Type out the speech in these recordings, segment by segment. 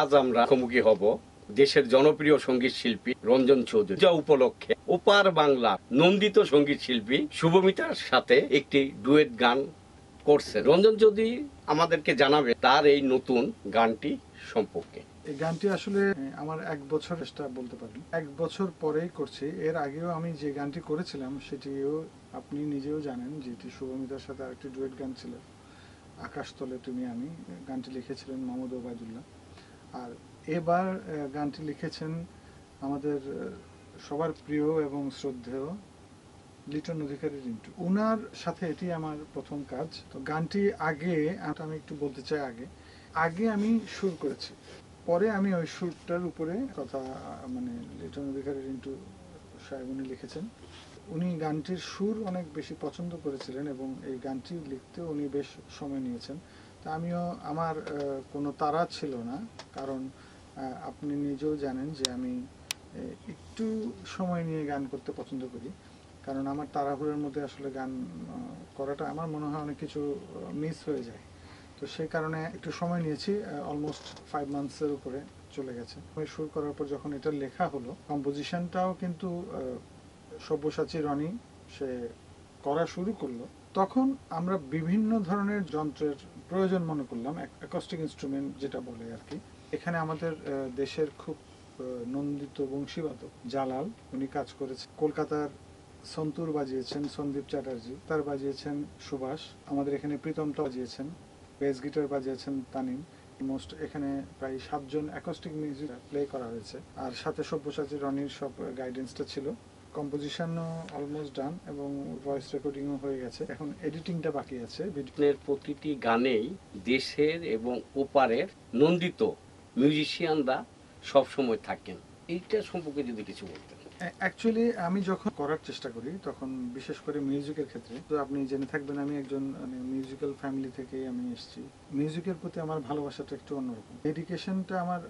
আজ আমরা মুখোমুখি হব দেশের জনপ্রিয় সংগীত শিল্পী রঞ্জন চৌধুরী। যা উপলক্ষে ওপার বাংলা নন্দিত সংগীত শিল্পী শুভমিতার সাথে একটি ডুয়েট গান করছে। রঞ্জন চৌধুরী আমাদেরকে জানাবে তার এই নতুন গানটি সম্পর্কে। এই গানটি আসলে আমার এক বছর বলতে পারেন। এক বছর পরেই করছি। এর আগেও আমি যে গানটি করেছিলাম, সেটিও আপনি নিজেও জানেন যেটি শুভমিতার সাথে আরেকটি ডুয়েট গান ছিল। আকাশতলে তুমি আমি গানটি লিখেছিলেন মাহমুদ ওবায়দুল্লাহ। আর এবার গানটি লিখেছেন আমাদের সবার প্রিয় এবং শ্রদ্ধেয় লিটন অধিকারী রিন্টু। ওনার সাথে এটি আমার প্রথম কাজ। তো গানটি আগে আমি একটু বলতে চাই আগে। আগে আমি সুর করেছি। পরে আমি ওই সুরটার উপরে কথা মানে লিটন অধিকারী রিন্টু সাহেব উনি লিখেছেন। উনি গানটির সুর অনেক বেশি পছন্দ করেছিলেন এবং এই গানটি লিখতে উনি বেশ সময় নিয়েছেন। তা আমিও আমার কোনো তারা ছিল না। কারণ আপনি নিজেও জানেন যে আমি একটু সময় নিয়ে গান করতে পছন্দ করি। কারণ আমার তাড়াহুড়োর মধ্যে আসলে গান করাটা আমার মনে হয় অনেক কিছু মিস হয়ে যায়। তো সেই কারণে একটু সময় নিয়েছি অলমোস্ট ফাইভ মান্থসের উপরে চলে গেছে। সুর করার পর যখন এটা লেখা হলো কম্পোজিশনটাও কিন্তু সব্যসাচী রনি সে করা শুরু করল। তখন আমরা বিভিন্ন ধরনের যন্ত্রের প্রয়োজন মনে করলাম অ্যাকস্টিক ইনস্ট্রুমেন্ট যেটা বলে আর কি। এখানে আমাদের দেশের খুব নন্দিত বংশীবাদক জালাল, উনি কাজ করেছেন কলকাতার সন্তুর বাজিয়েছেন, সন্দীপ চ্যাটার্জি। তার বাজিয়েছেন সুভাষ। আমাদের এখানে প্রীতমটা বাজিয়েছেন বেস গিটার বাজিয়েছেন তানিম। মোস্ট এখানে প্রায় সাতজন অ্যাকস্টিক মিউজিক প্লে করা হয়েছে। আর সাথে সব্যসাচী রনির সব গাইডেন্সটা ছিল। কম্পোজিশনও অলমোস্ট ডান এবং ভয়েস রেকর্ডিংও হয়ে গেছে। এখন এডিটিংটা বাকি আছে। ভিডিওর প্রতিটি গানেই দেশের এবং ওপারের নন্দিত মিউজিশিয়ানরা সবসময় থাকেন। এইটা সম্পর্কে যদি কিছু বলতেন। অ্যাকচুয়ালি আমি যখন করার চেষ্টা করি, তখন বিশেষ করে মিউজিকের ক্ষেত্রে, তো আপনি জেনে থাকবেন আমি একজন মিউজিক্যাল ফ্যামিলি থেকেই আমি এসেছি। মিউজিকের প্রতি আমার ভালোবাসাটা একটু অন্যরকম। ডেডিকেশনটা আমার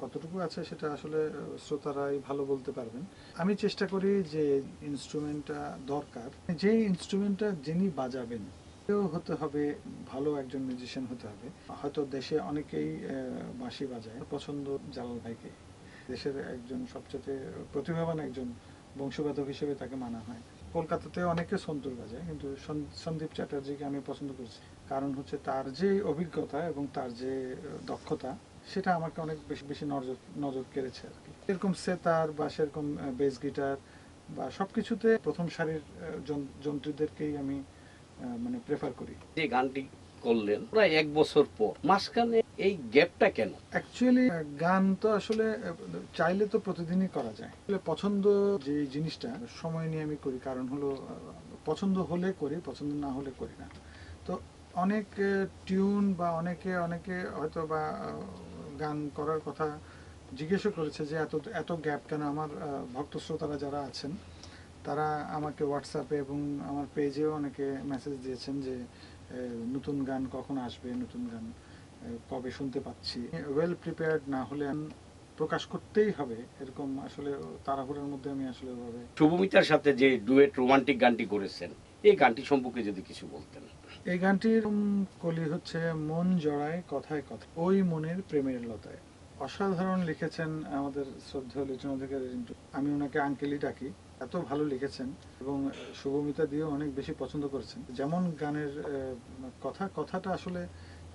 কতটুকু আছে সেটা আসলে শ্রোতারাই ভালো বলতে পারবেন। আমি চেষ্টা করি যে ইনস্ট্রুমেন্টটা দরকার। যে ইনস্ট্রুমেন্টটা যিনি বাজাবেন কেউ হতে হবে, ভালো একজন মিউজিশিয়ান হতে হবে। হয়তো দেশে অনেকেই বাঁশি বাজায়। পছন্দ জালাল ভাইকে। দেশের একজন সবচেয়ে প্রতিভাবান একজন বংশবাদক হিসেবে তাকে মানা হয়। কলকাতাতে অনেকে সন্তুর বাজায়, কিন্তু সন্দীপ চ্যাটার্জিকে আমি পছন্দ করছি। কারণ হচ্ছে তার যে অভিজ্ঞতা এবং তার যে দক্ষতা, সেটা আমাকে অনেক বেশি বেশি নজর নজর কেড়েছে আর কি। এরকম সেতার বা সেরকম বেস গিটার বা সবকিছুতে প্রথম সারির যন্ত্রীদেরকেই আমি মানে প্রেফার করি। যে গানটি করলেন, প্রায় এক বছর পর, মাঝখানে এই গ্যাপটা কেন? অ্যাকচুয়ালি গান তো আসলে চাইলে তো প্রতিদিনই করা যায়। পছন্দ যে জিনিসটা, সময় নিয়ে আমি করি, কারণ হলো পছন্দ হলে করি, পছন্দ না হলে করি না। তো অনেক টিউন বা অনেকে অনেকে হয়তো বা গান করার কথা জিজ্ঞেসও করেছে যে এত এত গ্যাপ কেন? আমার ভক্ত শ্রোতারা যারা আছেন, তারা আমাকে হোয়াটসঅ্যাপে এবং আমার পেজেও অনেকে মেসেজ দিয়েছেন যে নতুন গান কখন আসবে, নতুন গান কবে শুনতে পাচ্ছি। ওয়েল প্রিপেয়ার্ড না হলে প্রকাশ করতেই হবে। এরকম আসলে তাড়াহুড়োর মধ্যে আমি আসলে ওভাবে শুভমিতার সাথে যে ডুয়েট রোমান্টিক গানটি করেছেন এই গানটি সম্পর্কে যদি কিছু বলতেন। এই গানটির কলি হচ্ছে মন জড়ায় কথায় কথা ওই মনের প্রেমের লতায়। অসাধারণ লিখেছেন আমাদের শ্রদ্ধেয় লিটন অধিকারী রিন্টু। আমি ওনাকে আঙ্কেলই ডাকি। এত ভালো লিখেছেন এবং শুভমিতা দিয়েও অনেক বেশি পছন্দ করেছেন। যেমন গানের কথা কথাটা আসলে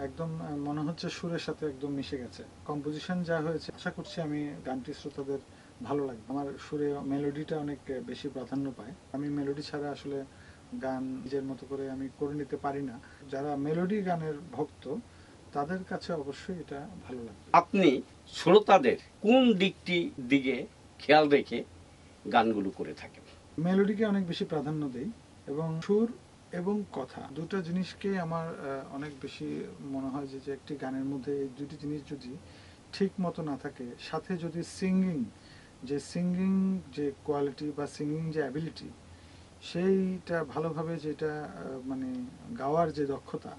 একদম মনে হচ্ছে সুরের সাথে একদম মিশে গেছে। কম্পোজিশন যা হয়েছে আশা করছি আমি গানটি শ্রোতাদের ভালো লাগবে। আমার সুরে মেলোডিটা অনেক বেশি প্রাধান্য পায়। আমি মেলোডি ছাড়া আসলে গান নিজের মতো করে আমি করে নিতে পারি না। যারা মেলোডি গানের ভক্ত তাদের কাছে অবশ্যই এটা ভালো লাগে আপনি শ্রোতাদের কোন দিকটি দিকে খেয়াল রেখে গানগুলো করে থাকেন? মেলোডিকে অনেক বেশি প্রাধান্য দেই এবং সুর এবং কথা। দুটো জিনিসকে আমার অনেক বেশি মনে হয় যে যে একটি গানের মধ্যে এই দুটি জিনিস যদি ঠিক মতো না থাকে, সাথে যদি সিঙ্গিং যে সিঙ্গিং যে কোয়ালিটি বা সিঙ্গিং যে অ্যাবিলিটি সেইটা ভালোভাবে যেটা মানে গাওয়ার যে দক্ষতা,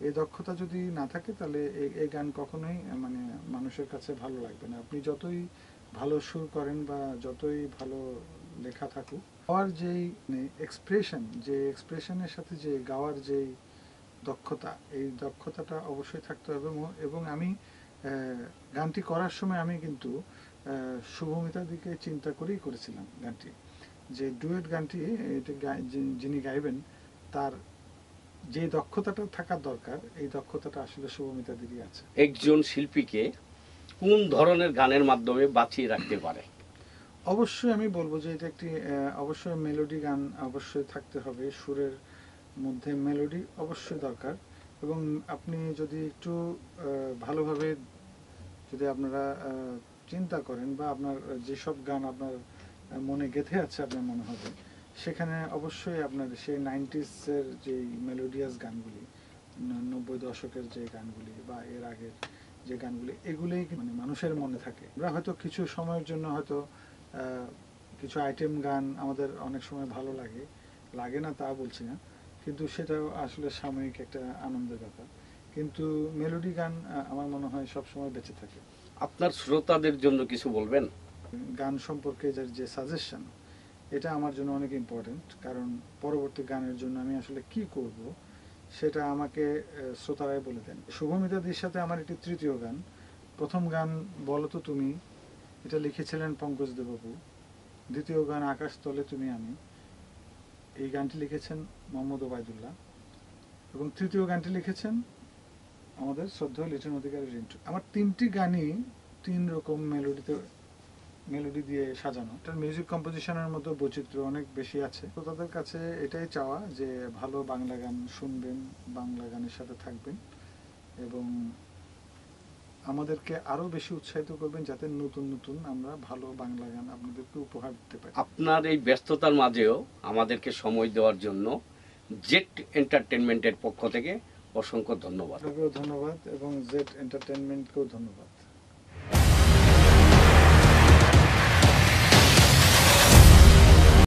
এই দক্ষতা যদি না থাকে, তাহলে এই- এই গান কখনোই মানে মানুষের কাছে ভালো লাগবে না। আপনি যতই ভালো সুর করেন বা যতই ভালো লেখা থাকুক গাওয়ার যেই এক্সপ্রেশন যে এক্সপ্রেশনের সাথে যে গাওয়ার যেই দক্ষতা এই দক্ষতাটা অবশ্যই থাকতে হবে। এবং- আমি গানটি করার সময় আমি কিন্তু আহ, শুভমিতার দিকে চিন্তা করেই করেছিলাম গানটি। যে ডুয়েট গানটি যিনি গাইবেন তার যে দক্ষতাটা থাকার দরকার এই দক্ষতাটা আসলে শুভমিতা দিদি আছে। একজন শিল্পীকে কোন ধরনের গানের মাধ্যমে বাঁচিয়ে রাখতে পারে? অবশ্যই আমি বলব যে এটা একটি অবশ্যই মেলোডি গান অবশ্যই থাকতে হবে। সুরের মধ্যে মেলোডি অবশ্যই দরকার। এবং আপনি যদি একটু ভালোভাবে যদি আপনারা চিন্তা করেন বা আপনার যেসব গান আপনার মনে গেঁথে আছে আপনার মনে হবে, সেখানে অবশ্যই আপনার সেই নাইনটিসের যে মেলোডিয়াস গানগুলি নব্বই দশকের যে গানগুলি বা এর আগের যে গানগুলি, এগুলোই মানে মানুষের মনে থাকে। আমরা হয়তো কিছু সময়ের জন্য হয়তো কিছু আইটেম গান আমাদের অনেক সময় ভালো লাগে। লাগে না তা বলছি না। কিন্তু সেটাও আসলে সাময়িক একটা আনন্দের ব্যাপার। কিন্তু মেলোডি গান আমার মনে হয় সব সময় বেঁচে থাকে। আপনার শ্রোতাদের জন্য কিছু বলবেন? গান সম্পর্কে যে সাজেশন এটা আমার জন্য অনেক ইম্পর্টেন্ট কারণ পরবর্তী গানের জন্য আমি আসলে কি করব সেটা আমাকে শ্রোতারাই বলে দেন। শুভমিতাদির সাথে আমার একটি তৃতীয় গান। প্রথম গান বলো তো তুমি এটা লিখেছিলেন পঙ্কজ দেববাবু। দ্বিতীয় গান আকাশ তলে তুমি আমি। এই গানটি লিখেছেন মোহাম্মদ ওবায়দুল্লাহ। এবং তৃতীয় গানটি লিখেছেন আমাদের শ্রদ্ধেয় লিটন অধিকারী রিন্টু। আমার তিনটি গানই তিন রকম মেলোডিতে, মেলোডি দিয়ে সাজানো। এটার মিউজিক কম্পোজিশনের মধ্যে বৈচিত্র্য অনেক বেশি আছে। তো তাদের কাছে এটাই চাওয়া যে ভালো বাংলা গান শুনবেন, বাংলা গানের সাথে থাকবেন। এবং আমাদেরকে আরও বেশি উৎসাহিত করবেন যাতে নতুন নতুন আমরা ভালো বাংলা গান আপনাদেরকে উপহার দিতে পারি। আপনার এই ব্যস্ততার মাঝেও আমাদেরকে সময় দেওয়ার জন্য জেট এন্টারটেনমেন্টের পক্ষ থেকে অসংখ্য ধন্যবাদ। আপনাকেও ধন্যবাদ এবং জেট এন্টারটেনমেন্টকেও ধন্যবাদ।